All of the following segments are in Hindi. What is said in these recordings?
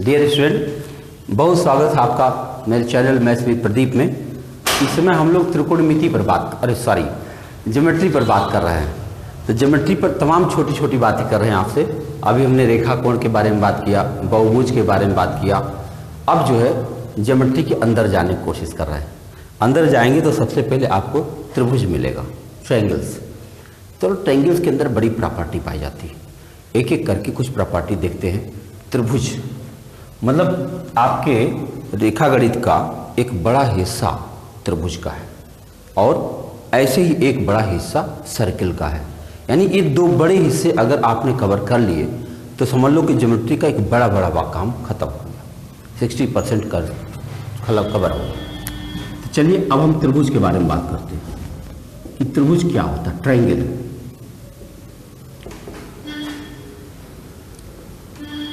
डियर स्टूडेंट बहुत स्वागत है आपका मेरे चैनल मैथ्स विद प्रदीप में। इस समय हम लोग त्रिकोणमिति पर बात, अरे सॉरी ज्योमेट्री पर बात कर रहे हैं। तो ज्योमेट्री पर तमाम छोटी छोटी बातें कर रहे हैं आपसे। अभी हमने रेखा कोण के बारे में बात किया, बहुभुज के बारे में बात किया। अब जो है ज्योमेट्री के अंदर जाने की कोशिश कर रहे हैं। अंदर जाएँगे तो सबसे पहले आपको त्रिभुज मिलेगा ट्रैंगल्स तो ट्रायंगल्स के अंदर बड़ी प्रॉपर्टी पाई जाती है। एक एक करके कुछ प्रॉपर्टी देखते हैं। त्रिभुज। मतलब आपके रेखा गणित का एक बड़ा हिस्सा त्रिभुज का है और ऐसे ही एक बड़ा हिस्सा सर्किल का है। यानी ये दो बड़े हिस्से अगर आपने कवर कर लिए तो समझ लो कि ज्योमेट्री का एक बड़ा बड़ा बा काम खत्म हो गया। सिक्सटी परसेंट कर खलब कवर हो गया। तो चलिए अब हम त्रिभुज के बारे में बात करते हैं कि त्रिभुज क्या होता है ट्रायंगल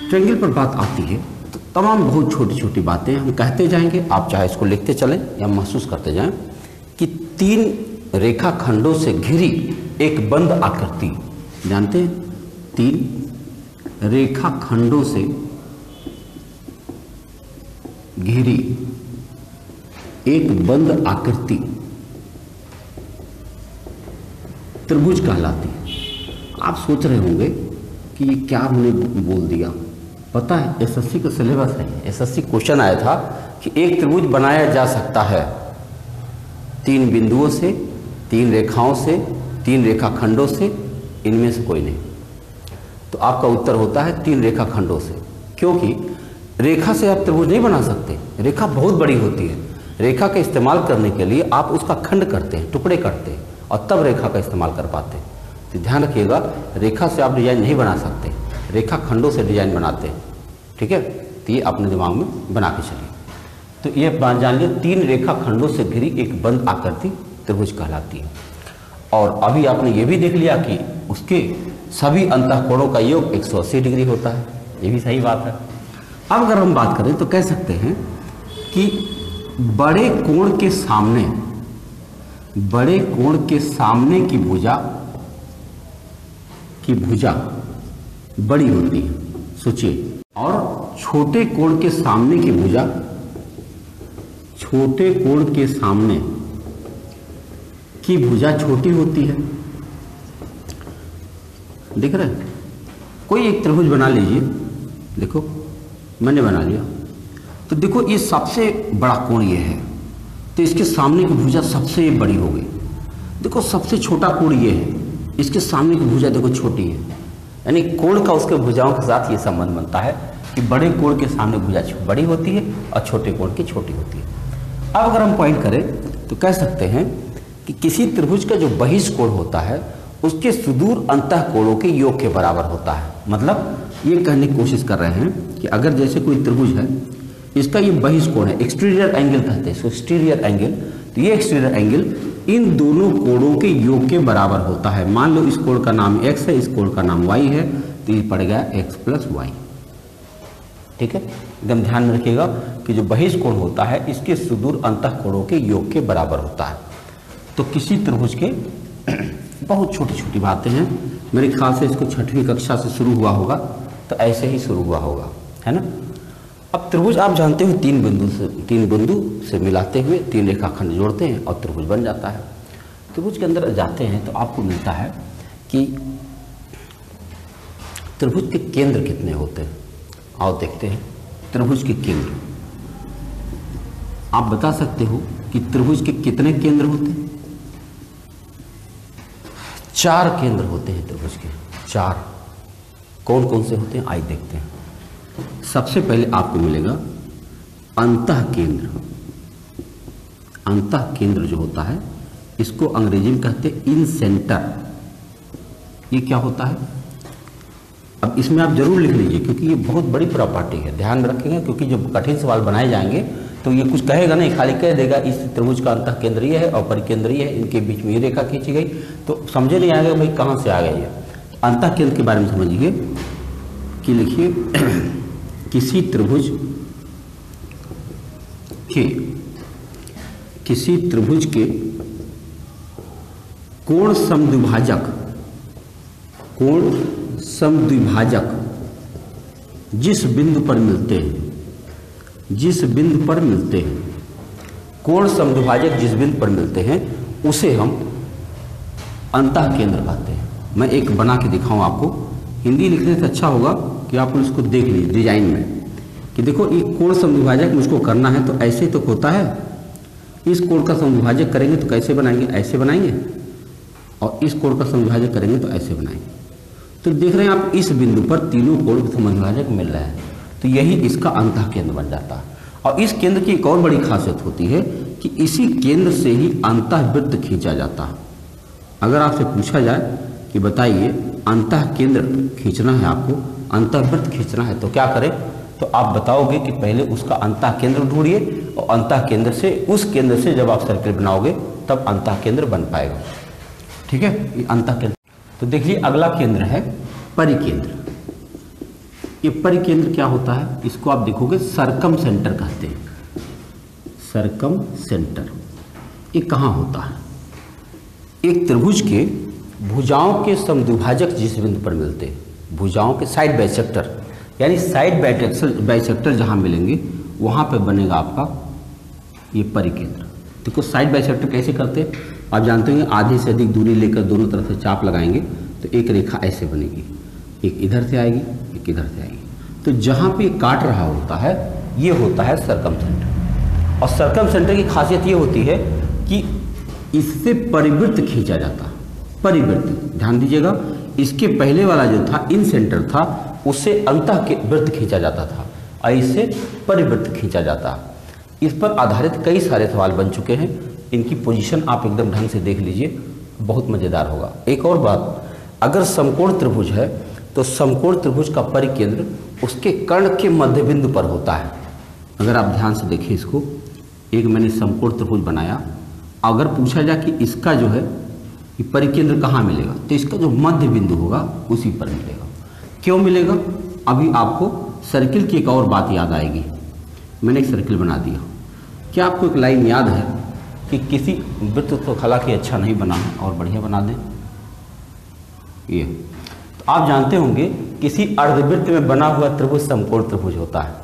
ट्रेंगल पर बात आती है तमाम बहुत छोटी छोटी बातें हम कहते जाएँगे। आप चाहे इसको लिखते चलें या महसूस करते जाएँ कि तीन रेखा खंडों से घिरी एक बंद आकृति, जानते हैं? तीन रेखा खंडों से घिरी एक बंद आकृति त्रिभुज कहलाती है। आप सोच रहे होंगे कि ये क्या हमने बोल दिया? पता है, एसएससी का सिलेबस है। एसएससी क्वेश्चन आया था कि एक त्रिभुज बनाया जा सकता है। तीन बिंदुओं से, तीन रेखाओं से, तीन रेखा खंडों से, इनमें से कोई नहीं। तो आपका उत्तर होता है तीन रेखा खंडों से। क्योंकि रेखा से आप त्रिभुज नहीं बना सकते। रेखा बहुत बड़ी होती है। रेखा का इस्तेमाल करने के लिए आप उसका खंड करते हैं, टुकड़े करते हैं और तब रेखा का इस्तेमाल कर पाते हैं। तो ध्यान रखिएगा, रेखा से आप डिज़ाइन नहीं बना सकते। रेखा खंडों से डिज़ाइन बनाते हैं। ठीक है? तो ये अपने दिमाग में बना के चलिए। तो ये जान लिया तीन रेखा खंडों से घिरी एक बंद आकृति त्रिभुज कहलाती है। और अभी आपने ये भी देख लिया कि उसके सभी अंतःकोणों का योग 180 डिग्री होता है। ये भी सही बात है। अब अगर हम बात करें तो कह सकते हैं कि बड़े कोण के सामने, बड़े कोण के सामने की भुजा की भुजा बड़ी होती है। सोचिए और छोटे कोण के सामने की भुजा। छोटे कोण के सामने की भुजा छोटी होती है। दिख रहा कोई एक त्रिभुज बना लीजिए। देखो, मैंने बना लिया। तो देखो, ये सबसे बड़ा कोण ये है। तो इसके सामने की भुजा सबसे बड़ी हो गई। देखो, सबसे छोटा कोण ये है। इसके सामने की भुजा देखो छोटी है। यानी कोण का उसके भुजाओं के साथ ये संबंध बनता है कि बड़े कोण के सामने भुजा बड़ी होती है और छोटे कोण की छोटी होती है। अब अगर हम पॉइंट करें तो कह सकते हैं कि किसी त्रिभुज का जो बहिष्कोण होता है, उसके सुदूर अंतः कोणों के योग के बराबर होता है। मतलब ये कहने की कोशिश कर रहे हैं कि अगर जैसे कोई त्रिभुज है, इसका ये बहिष्कोण है एक्सटीरियर एंगल कहते हैं एक्सटीरियर एंगल तो ये एक्सटीरियर एंगल इन दोनों कोणों के योग के बराबर होता है। मान लो इस कोण का नाम x है, इस कोण का नाम y है तो ये पड़ गया x प्लस वाई ठीक है? एकदम ध्यान में रखिएगा कि जो बहिष्कोण होता है, इसके सुदूर अंतः कोणों के योग के बराबर होता है। तो किसी त्रिभुज के बहुत छोटी छोटी बातें हैं। मेरे ख्याल से इसको छठवीं कक्षा से शुरू हुआ होगा तो ऐसे ही शुरू हुआ होगा। है ना? अब त्रिभुज, आप जानते हो, तीन बिंदु से, तीन बिंदु से मिलाते हुए तीन रेखाखंड जोड़ते हैं और त्रिभुज बन जाता है। त्रिभुज के अंदर जाते हैं तो आपको मिलता है कि त्रिभुज के केंद्र कितने होते हैं। आओ देखते हैं, त्रिभुज के केंद्र। आप बता सकते हो कि त्रिभुज के कितने केंद्र होते हैं? चार केंद्र होते हैं त्रिभुज के, चार। कौन कौन से होते हैं? आइए देखते हैं। सबसे पहले आपको मिलेगा अंत केंद्र अंतः केंद्र जो होता है, इसको अंग्रेज़ी में कहते हैं इन सेंटर। ये क्या होता है? अब इसमें आप ज़रूर लिख लीजिए, क्योंकि ये बहुत बड़ी प्रॉपर्टी है। ध्यान में रखेंगे, क्योंकि जब कठिन सवाल बनाए जाएँगे तो ये कुछ कहेगा नहीं, खाली कह देगा, इस त्रिभुज का अंत केंद्रीय है, और परिकेंद्रीय है, इनके बीच में ये रेखा खींची गई। तो समझे नहीं आएगा भाई, कहाँ से आ गई है अंत केंद्र के बारे में समझिए कि लिखिए किसी त्रिभुज के, किसी त्रिभुज के कोण समद्विभाजक कोण समद्विभाजक जिस बिंदु पर मिलते हैं, जिस बिंदु पर मिलते हैं, कोण समद्विभाजक जिस बिंदु पर मिलते हैं, उसे हम अंत केंद्र कहते हैं। मैं एक बना के दिखाऊँ आपको। हिंदी लिखने से अच्छा होगा कि आप उसको देख लीजिए डिज़ाइन में, कि देखो ये कोण समद्विभाजक मुझको करना है तो ऐसे तो होता है। इस कोण का समविभाजक करेंगे तो कैसे बनाएँगे? ऐसे बनाएँगे। और इस कोण का समविभाजक करेंगे तो ऐसे बनाएँगे। तो देख रहे हैं आप, इस बिंदु पर तीनों कोण का समविभाजक मिल रहा है। तो यही इसका अंत केंद्र बन जाता है। और इस केंद्र की एक और बड़ी खासियत होती है कि इसी केंद्र से ही अंत वृत्त खींचा जाता है। अगर आपसे पूछा जाए कि बताइए अंत केंद्र खींचना है आपको अंतर्वृत्त खींचना है। तो क्या करें? तो आप बताओगे कि पहले उसका अंत केंद्र ढूंढिए और अंत केंद्र से, उस केंद्र से जब आप सर्किल बनाओगे, तब अंत केंद्र बन पाएगा। ठीक है? ये अंत केंद्र तो देखिए, अगला केंद्र है परिकेंद्र। ये परिकेंद्र क्या होता है? इसको आप देखोगे सरकम सेंटर कहते हैं। सरकम सेंटर ये कहाँ होता है? एक त्रिभुज के भुजाओं के समद्विभाजक जिस बिंदु पर मिलते हैं भुजाओं के साइड बाइसेक्टर यानी साइड बाइसेक्टर जहाँ मिलेंगे, वहाँ पे बनेगा आपका ये परिकेंद्र। देखो साइड बाइसेक्टर कैसे करते हैं? आप जानते होंगे आधे से अधिक दूरी लेकर दोनों तरफ़ से चाप लगाएँगे तो एक रेखा ऐसे बनेगी। एक इधर से आएगी, एक इधर से आएगी। तो जहाँ पे काट रहा होता है, ये होता है सरकम सेंटर और सरकम सेंटर की खासियत ये होती है कि इससे परिवृत्त खींचा जाता परिवृत्त। ध्यान दीजिएगा इसके पहले वाला जो था, इन सेंटर था उससे अंत के वृत्त खींचा जाता था इससे परिवृत्त खींचा जाता। इस पर आधारित कई सारे सवाल बन चुके हैं। इनकी पोजीशन आप एकदम ढंग से देख लीजिए, बहुत मज़ेदार होगा। एक और बात, अगर समकोण त्रिभुज है तो समकोण त्रिभुज का परिकेंद्र उसके कर्ण के मध्य बिंदु पर होता है। अगर आप ध्यान से देखिए इसको, एक मैंने समकोण त्रिभुज बनाया। अगर पूछा जाए कि इसका जो है कि परिकेंद्र कहाँ मिलेगा? तो इसका जो मध्य बिंदु होगा, उसी पर मिलेगा। क्यों मिलेगा? अभी आपको सर्किल की एक और बात याद आएगी। मैंने एक सर्किल बना दिया। क्या आपको एक लाइन याद है कि किसी वृत्त तो हालाँकि अच्छा नहीं बना है और बढ़िया बना दें? ये। तो आप जानते होंगे, किसी अर्धवृत्त में बना हुआ त्रिभुज समकोण त्रिभुज होता है।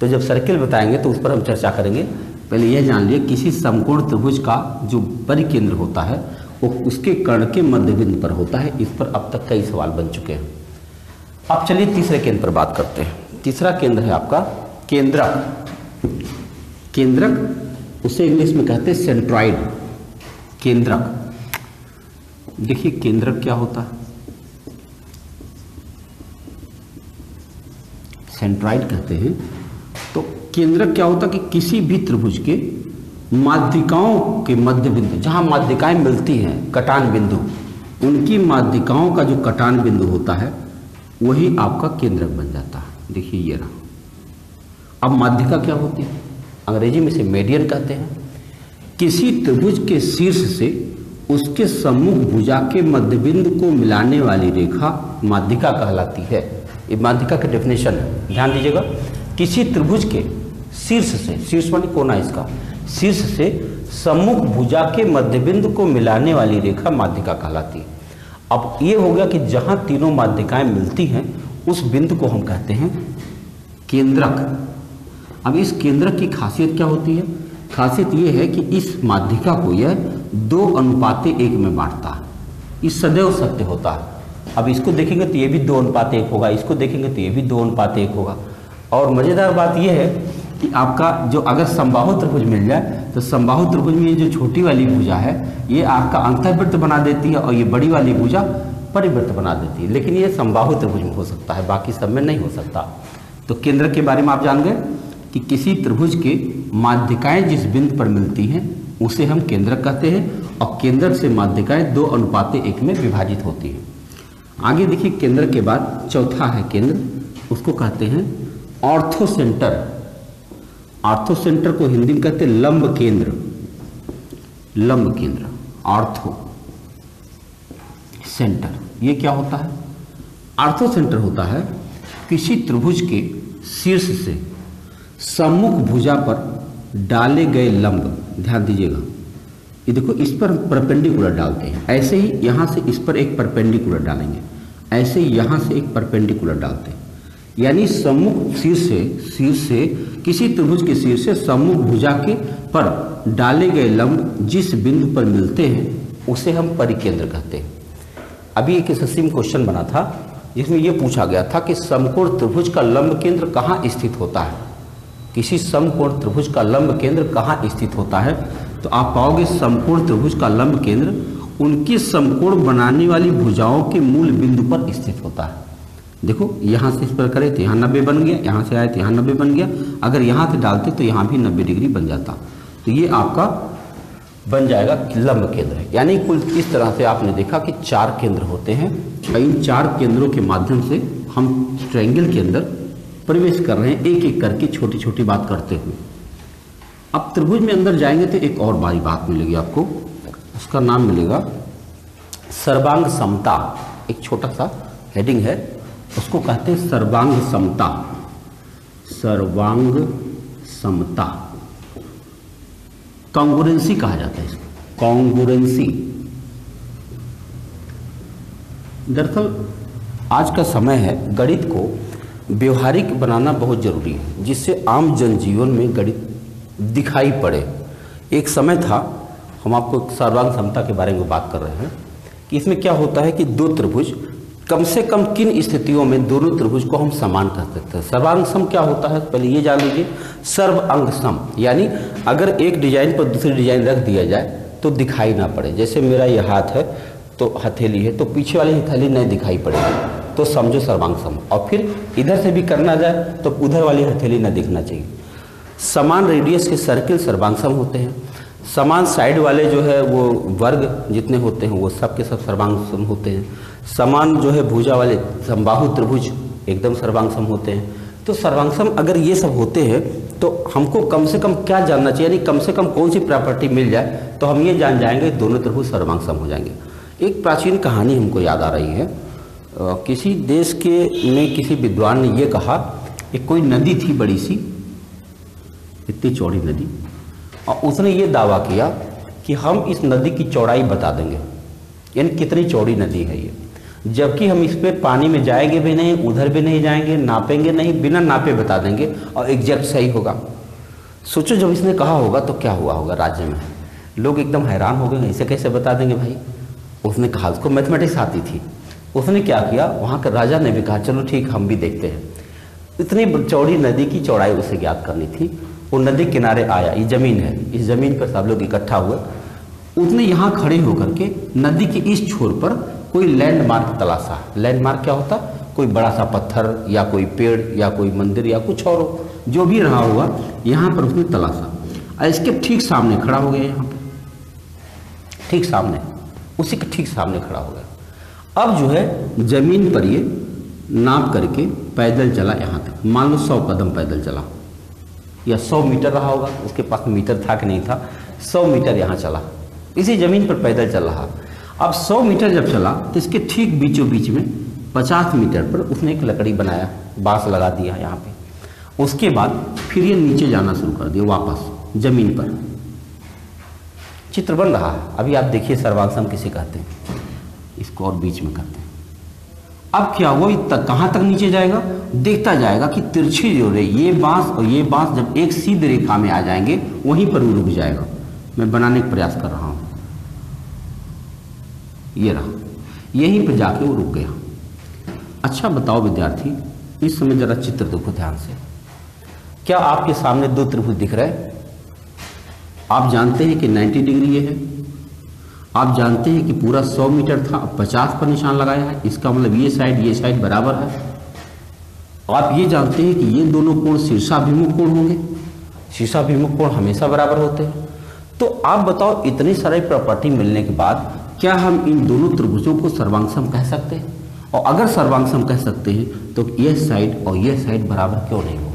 तो जब सर्किल बताएँगे तो उस पर हम चर्चा करेंगे। पहले यह जान लिए, किसी समकोण त्रिभुज का जो परिकेंद्र होता है वो उसके कर्ण के मध्य बिंदु पर होता है। इस पर अब तक कई सवाल बन चुके हैं। अब चलिए तीसरे केंद्र पर बात करते हैं। तीसरा केंद्र है आपका केंद्रक। केंद्रक उसे इंग्लिश में कहते हैं सेंट्रॉइड। केंद्रक। देखिए, केंद्रक क्या होता है? सेंट्रॉइड कहते हैं। तो केंद्रक क्या होता है कि किसी भी त्रिभुज के माध्यिकाओं के मध्य बिंदु जहाँ माध्यिकाएँ मिलती हैं, कटान बिंदु, उनकी माध्यिकाओं का जो कटान बिंदु होता है, वही आपका केंद्रक बन जाता है। देखिए ये रहा। अब माध्यिका क्या होती है? अंग्रेज़ी में से मेडियन कहते हैं। किसी त्रिभुज के शीर्ष से उसके सम्मुख भुजा के मध्य बिंदु को मिलाने वाली रेखा माध्यिका कहलाती है। ये माध्यिका का डेफिनेशन है। ध्यान दीजिएगा, किसी त्रिभुज के शीर्ष से, शीर्ष मानी कोना इसका शीर्ष से सम्मुख भुजा के मध्य बिंदु को मिलाने वाली रेखा माध्यिका कहलाती है। अब ये हो गया कि जहाँ तीनों माध्यिकाएँ मिलती हैं, उस बिंदु को हम कहते हैं केंद्रक। अब इस केंद्रक की खासियत क्या होती है? खासियत ये है कि इस माध्यिका को यह दो अनुपाते एक में बांटता है। इस सदैव सत्य होता है। अब इसको देखेंगे तो ये भी दो अनुपात एक होगा, इसको देखेंगे तो ये भी दो अनुपात एक होगा। और मज़ेदार बात यह है कि आपका जो अगर संबाहु त्रिभुज मिल जाए तो संबाहु त्रिभुज में ये जो छोटी वाली भुजा है, ये आपका अंतर्वृत्त बना देती है और ये बड़ी वाली भुजा परिवृत्त बना देती है। लेकिन ये संबाहु त्रिभुज में हो सकता है, बाकी सब में नहीं हो सकता। तो केंद्र के बारे में आप जान गए कि किसी त्रिभुज के माध्यिकाएँ जिस बिंदु पर मिलती हैं, उसे हम केंद्रक कहते हैं, और केंद्र से माध्यिकाएँ दो अनुपाते एक में विभाजित होती हैं। आगे देखिए, केंद्र के बाद चौथा है केंद्र, उसको कहते हैं ऑर्थो सेंटर आर्थो सेंटर को हिंदी में कहते हैं लंब केंद्र। लंब केंद्र, आर्थो सेंटर। ये क्या होता है? आर्थो सेंटर होता है किसी त्रिभुज के शीर्ष से सम्मुख भुजा पर डाले गए लंब। ध्यान दीजिएगा। ये देखो, इस पर परपेंडिकुलर डालते हैं। ऐसे ही यहाँ से इस पर एक परपेंडिकुलर डालेंगे। ऐसे ही यहाँ से एक परपेंडिकुलर डालते हैं। यानी सम्मुख शीर्ष से शीर्ष से, किसी त्रिभुज के शीर्ष से सम्मुख भुजा के पर डाले गए लंब जिस बिंदु पर मिलते हैं, उसे हम परिकेंद्र कहते हैं। अभी एक एसएससी में क्वेश्चन बना था, जिसमें यह पूछा गया था कि समकोण त्रिभुज का लंब केंद्र कहाँ स्थित होता है। किसी समकोण त्रिभुज का लंब केंद्र कहाँ स्थित होता है? तो आप पाओगे समकोण त्रिभुज का लंब केंद्र उनकी समकोण बनाने वाली भुजाओं के मूल बिंदु पर स्थित होता है। देखो, यहाँ से इस पर करें तो यहाँ नब्बे बन गया, यहाँ से आए तो यहाँ नब्बे बन गया। अगर यहाँ से डालते तो यहाँ भी नब्बे डिग्री बन जाता। तो ये आपका बन जाएगा लंब केंद्र। यानी कुल इस तरह से आपने देखा कि चार केंद्र होते हैं, इन चार केंद्रों के माध्यम से हम ट्रायंगल के अंदर प्रवेश कर रहे हैं एक एक करके छोटी छोटी बात करते हुए। अब त्रिभुज में अंदर जाएँगे तो एक और बड़ी बात मिलेगी आपको। उसका नाम मिलेगा सर्वांग समता। एक छोटा सा हेडिंग है। उसको कहते हैं सर्वांग समता। सर्वांग समता। कॉन्गुरेंसी कहा जाता है इसको। कॉन्गुरेंसी दरअसल, आज का समय है गणित को व्यवहारिक बनाना बहुत ज़रूरी है, जिससे आम जनजीवन में गणित दिखाई पड़े। एक समय था, हम आपको सर्वांग समता के बारे में बात कर रहे हैं, कि इसमें क्या होता है कि दो त्रिभुज कम से कम किन स्थितियों में दोनों त्रिभुज को हम समान कर सकते हैं? सर्वांग सम क्या होता है? पहले ये जान लीजिए। सर्व अंग सम यानी अगर एक डिज़ाइन पर दूसरी डिज़ाइन रख दिया जाए तो दिखाई ना पड़े। जैसे मेरा ये हाथ है तो हथेली है तो पीछे वाली हथेली नहीं दिखाई पड़ेगी। तो समझो सर्वांग सम और फिर इधर से भी करना जाए तो उधर वाली हथेली न दिखना चाहिए। समान रेडियस के सर्किल सर्वांगसम होते हैं। समान साइड वाले जो है वो वर्ग जितने होते हैं, वो सब सब सर्वांगसम होते हैं। समान जो है भुजा वाले, संबाहु त्रिभुज एकदम सर्वांगसम होते हैं। तो सर्वांगसम अगर ये सब होते हैं तो हमको कम से कम क्या जानना चाहिए? यानी कम से कम कौन सी प्रॉपर्टी मिल जाए तो हम ये जान जाएँगे, दोनों त्रिभुज सर्वांगसम हो जाएँगे। एक प्राचीन कहानी हमको याद आ रही है। किसी देश के में किसी विद्वान ने ये कहा कि कोई नदी थी बड़ी सी, इतनी चौड़ी नदी और उसने ये दावा किया कि हम इस नदी की चौड़ाई बता देंगे। यानी कितनी चौड़ी नदी है ये। जबकि हम इस पर पानी में जाएँगे भी नहीं, उधर भी नहीं जाएँगे, नापेंगे नहीं, बिना नापे बता देंगे और एग्जैक्ट सही होगा। सोचो, जब इसने कहा होगा तो क्या हुआ होगा राज्य में? लोग एकदम हैरान हो गए ऐसे कैसे बता देंगे भाई? उसने कहा, उसको मैथमेटिक्स आती थी। उसने क्या किया? वहाँ के राजा ने भी कहा, चलो ठीक, हम भी देखते हैं। इतनी चौड़ी नदी की चौड़ाई उसे ज्ञात करनी थी वो नदी किनारे आया, ये ज़मीन है। इस ज़मीन पर सब लोग इकट्ठा हुए। उसने यहाँ खड़े होकर के नदी के इस छोर पर कोई लैंडमार्क तलाशा। लैंडमार्क क्या होता? कोई बड़ा सा पत्थर या कोई पेड़ या कोई मंदिर या कुछ और जो भी रहा हुआ यहाँ पर उसने तलाशा। और इसके ठीक सामने खड़ा हो गया यहाँ पर। ठीक सामने। उसी के ठीक सामने खड़ा हो गया। अब जो है, ज़मीन पर ये नाप करके पैदल चला यहाँ तक। मान लो सौ कदम पैदल चला। या सौ मीटर रहा होगा, उसके पास मीटर था कि नहीं था, सौ मीटर यहाँ चला। इसी ज़मीन पर पैदल चल रहा। अब 100 मीटर जब चला तो इसके ठीक बीचों बीच में 50 मीटर पर उसने एक लकड़ी बनाया, बाँस लगा दिया यहाँ पे। उसके बाद फिर ये नीचे जाना शुरू कर दिया, वापस ज़मीन पर। चित्र बन रहा है। अभी आप देखिए, सर्वांगसम किसे कहते हैं। इसको और बीच में करते हैं। अब क्या हुआ? तक कहाँ तक नीचे जाएगा? देखता जाएगा कि तिरछी जो रहे ये बाँस और ये बाँस जब एक सीध रेखा में आ जाएँगे, वहीं पर वो रुक जाएगा। मैं बनाने का प्रयास कर रहा हूँ। ये रहा। यहीं पर जाके वो रुक गया। अच्छा बताओ विद्यार्थी, इस समय जरा चित्र देखो ध्यान से। क्या आपके सामने दो त्रिभुज दिख रहे आप जानते हैं कि 90 डिग्री ये है? आप जानते हैं कि पूरा 100 मीटर था, अब 50 पर निशान लगाया है। इसका मतलब ये साइड ये साइड बराबर है। आप ये जानते हैं कि ये दोनों कोण शीर्षाभिमुख कोण होंगे। शीर्षाभिमुख कोण हमेशा बराबर होते हैं। तो आप बताओ, इतनी सारी प्रॉपर्टी मिलने के बाद क्या हम इन दोनों त्रिभुजों को सर्वांगसम कह सकते हैं? और अगर सर्वांगसम कह सकते हैं तो यह साइड और यह साइड बराबर क्यों नहीं होगा?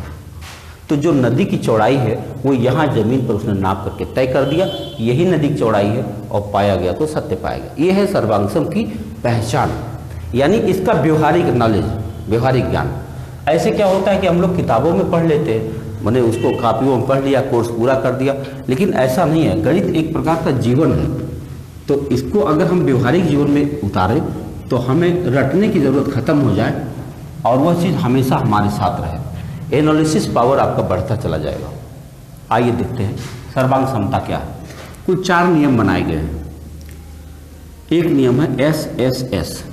तो जो नदी की चौड़ाई है, वो यहाँ ज़मीन पर उसने नाप करके तय कर दिया यही नदी की चौड़ाई है और पाया गया तो सत्य पाया गया। ये है सर्वांगसम की पहचान। यानी इसका व्यवहारिक नॉलेज व्यवहारिक ज्ञान। ऐसे क्या होता है कि हम लोग किताबों में पढ़ लेते हैं, मैंने उसको कापियों में पढ़ लिया, कोर्स पूरा कर दिया, लेकिन ऐसा नहीं है, गणित एक प्रकार का जीवन है। तो इसको अगर हम व्यवहारिक जीवन में उतारें तो हमें रटने की ज़रूरत ख़त्म हो जाए और वह चीज़ हमेशा हमारे साथ रहे। एनालिसिस पावर आपका बढ़ता चला जाएगा। आइए देखते हैं सर्वांग क्षमता क्या है। कुल चार नियम बनाए गए हैं। एक नियम है एस एस एस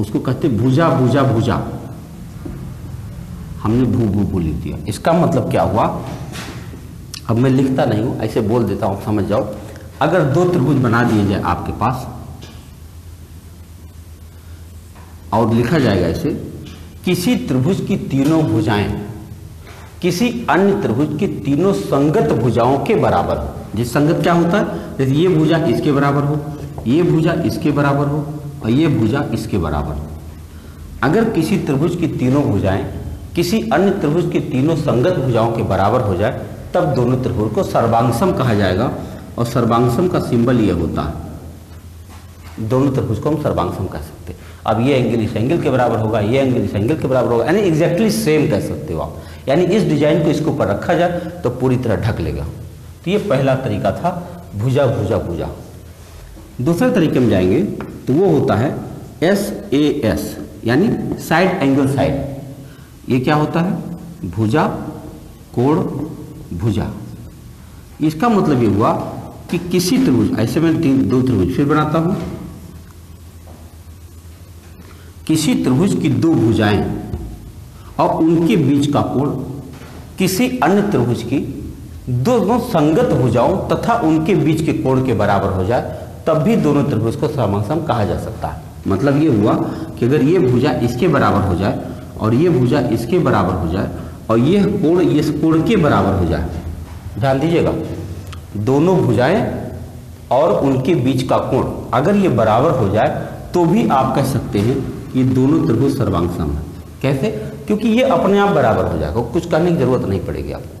उसको कहते भुजा भुजा भुजा। हमने भू भू भू लिख दिया इसका मतलब क्या हुआ? अब मैं लिखता नहीं हूँ, ऐसे बोल देता हूँ, समझ जाओ। अगर दो त्रिभुज बना दिए जाए आपके पास, और लिखा जाएगा इसे किसी त्रिभुज की तीनों भुजाएँ किसी अन्य त्रिभुज की तीनों संगत भुजाओं के बराबर हो। जिस संगत क्या होता है? जैसे ये भुजा इसके बराबर हो, ये भुजा इसके बराबर हो और ये भुजा इसके बराबर हो। अगर किसी त्रिभुज की तीनों भुजाएँ किसी अन्य त्रिभुज की तीनों संगत भुजाओं के बराबर हो जाए, तब दोनों त्रिभुज को सर्वांगसम कहा जाएगा और सर्वांगसम का सिंबल ये होता है। दोनों त्रिभुज को हम सर्वांगसम कह सकते हैं। अब ये एंगल इस एंगल के बराबर होगा, ये एंगल इस एंगल के बराबर होगा, यानी एग्जैक्टली सेम कह सकते हो आप। यानी इस डिज़ाइन को इसके ऊपर रखा जाए तो पूरी तरह ढक लेगा। तो ये पहला तरीका था, भुजा भुजा भुजा। दूसरे तरीके में जाएँगे तो वो होता है एस ए एस यानी साइड एंगल साइड ये क्या होता है? भुजा, कोण, भुजा। इसका मतलब ये हुआ कि किसी त्रिभुज, ऐसे मैं तीन, दो त्रिभुज, फिर बनाता हूँ। किसी त्रिभुज की दो भुजाएँ और उनके बीच का कोण किसी अन्य त्रिभुज की दोनों संगत हो जाओ तथा उनके बीच के कोण के बराबर हो जाए, तब भी दोनों त्रिभुज को समासम कहा जा सकता है। मतलब ये हुआ कि अगर ये भुजा इसके बराबर हो जाए और ये भुजा इसके बराबर हो जाए और यह कोण इस कोण के बराबर हो जाए, ध्यान दीजिएगा, दोनों भुजाएँ और उनके बीच का कोण अगर ये बराबर हो जाए तो भी आप कह सकते हैं कि दोनों त्रिभुज सर्वांग सम है। कैसे? क्योंकि ये अपने आप बराबर हो जाएगा। कुछ करने की ज़रूरत नहीं पड़ेगी आपको।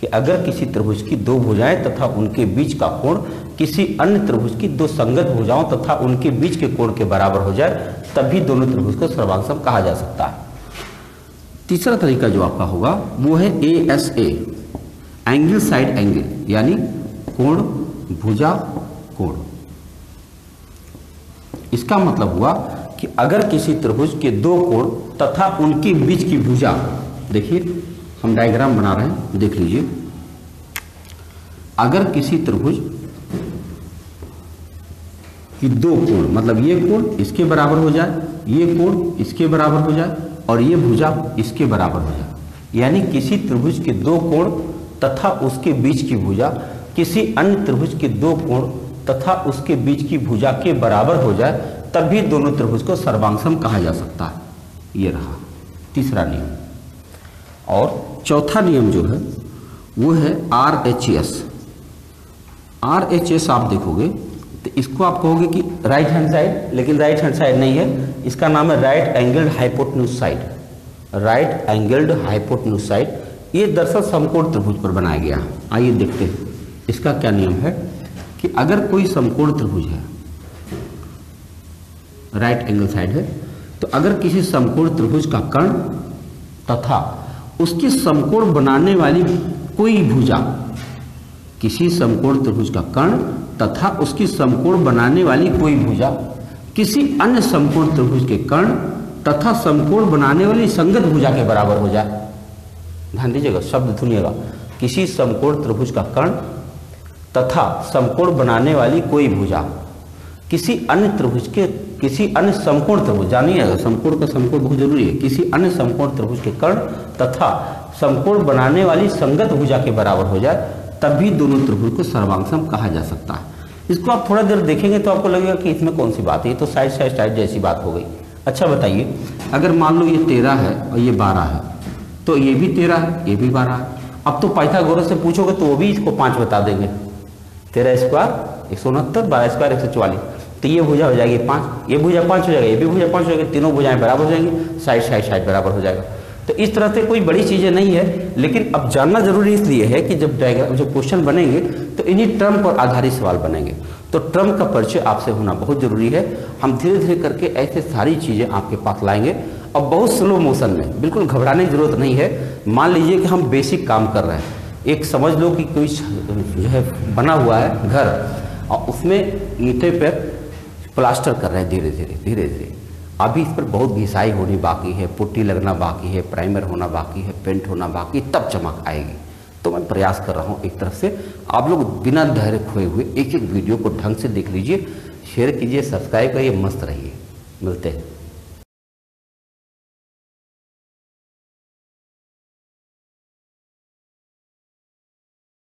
कि अगर किसी त्रिभुज की दो भुजाएँ तथा उनके बीच का कोण किसी अन्य त्रिभुज की दो संगत भुजाओं तथा उनके बीच के कोण के बराबर हो जाए, तभी दोनों त्रिभुज को सर्वांगसम कहा जा सकता है। तीसरा तरीका जो आपका होगा, वो है A S A angle side angle यानी कोण, भुजा, कोण। इसका मतलब हुआ कि अगर किसी त्रिभुज के दो कोण तथा उनके बीच की भुजा, देखिए, हम डायग्राम बना रहे हैं, देख लीजिए। अगर किसी त्रिभुज की दो कोण मतलब ये कोण इसके बराबर हो जाए, ये कोण इसके बराबर हो जाए, और ये भुजा इसके बराबर हो जाए। यानी किसी त्रिभुज के दो कोण तथा उसके बीच की भुजा, किसी अन्य त्रिभुज के दो कोण तथा उसके बीच की भुजा के बराबर हो जाए तब भी दोनों त्रिभुज को सर्वांगसम कहा जा सकता है। ये रहा तीसरा नियम। और चौथा नियम जो है, वो है R H S. R H S आप देखोगे तो इसको आप कहोगे कि राइट हैंड साइड लेकिन राइट हैंड साइड नहीं है। इसका नाम है right angled hypotenuse side right angled hypotenuse side ये दरअसल समकोण त्रिभुज पर बनाया गया आइए देखते हैं, इसका क्या नियम है कि अगर कोई समकोण त्रिभुज है राइट एंगल साइड है। तो अगर किसी समकोण त्रिभुज का कर्ण तथा उसके समकोण बनाने वाली कोई भुजा, किसी समकोण त्रिभुज का कर्ण तथा उसकी समकोण बनाने वाली कोई भुजा, किसी अन्य समकोण त्रिभुज के कर्ण तथा समकोण बनाने वाली संगत भुजा के बराबर हो जाए। ध्यान दीजिएगा, शब्द सुनिएगा। किसी समकोण त्रिभुज का कर्ण तथा समकोण बनाने वाली कोई भुजा, किसी अन्य त्रिभुज के किसी अन्य समकोण त्रिभुज जानिएगा समकोण का समकोण बहुत ज़रूरी है, किसी अन्य समकोण त्रिभुज के कर्ण तथा समकोण बनाने वाली संगत भुजा के बराबर हो जाए तब भी दोनों त्रिभुज को सर्वांगसम कहा जा सकता है। इसको आप थोड़ा देर देखेंगे तो आपको लगेगा कि इसमें कौन सी बात है? तो साइड साइड साइड जैसी बात हो गई। अच्छा बताइए, अगर मान लो ये तेरह है और ये बारह है तो ये भी तेरह है, ये भी बारह है। अब तो पाइथागोरस से पूछोगे तो वो भी इसको पाँच बता देंगे। तेरह स्क्वायर एक सौ उनहत्तर, बारह स्क्वायर एक सौ चौवालीस। तो ये भुजा हो जाएगी पाँच, ये भुजा पाँच हो जाएगा, ये भी भुजा पाँच हो जाएगी, तीनों भुजाएँ बराबर हो जाएँगी, साइड साइड साइड बराबर हो जाएगा। तो इस तरह से कोई बड़ी चीज़ें नहीं है, लेकिन अब जानना ज़रूरी इसलिए है कि जब डायग्राम जब क्वेश्चन बनेंगे तो इन्हीं ट्रम पर आधारित सवाल बनेंगे। तो ट्रम का परिचय आपसे होना बहुत ज़रूरी है। हम धीरे धीरे करके ऐसे सारी चीज़ें आपके पास लाएँगे। और बहुत स्लो मोशन में, बिल्कुल घबराने की ज़रूरत नहीं है। मान लीजिए कि हम बेसिक काम कर रहे हैं। एक समझ लो कि कोई जो है, बना हुआ है घर, और उसमें ईंटे पर प्लास्टर कर रहे हैं धीरे धीरे धीरे धीरे। अभी इस पर बहुत घिसाई होनी बाकी है, पुट्टी लगना बाकी है, प्राइमर होना बाकी है, पेंट होना बाकी तब चमक आएगी। तो मैं प्रयास कर रहा हूँ एक तरफ़ से। आप लोग बिना धैर्य खोए हुए एक एक वीडियो को ढंग से देख लीजिए, शेयर कीजिए, सब्सक्राइब करिए, मस्त रहिए। मिलते हैं।